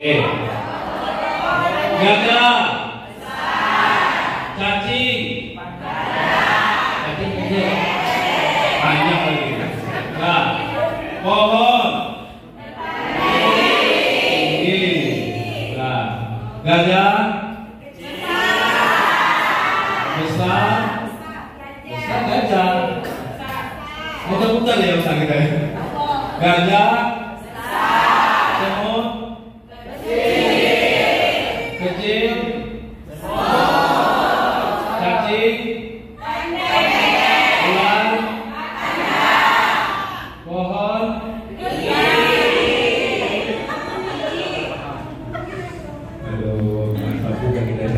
Eh. Gajah. Cacing. Cacing kecil. Banyak lagi. Nah. Pohon. Tinggi. Nah. Gajah. Besar. Besar gajah. Muter-muter ya Ustaz kita ya. Gajah. cacing ular pohon Aduh, mantap kita.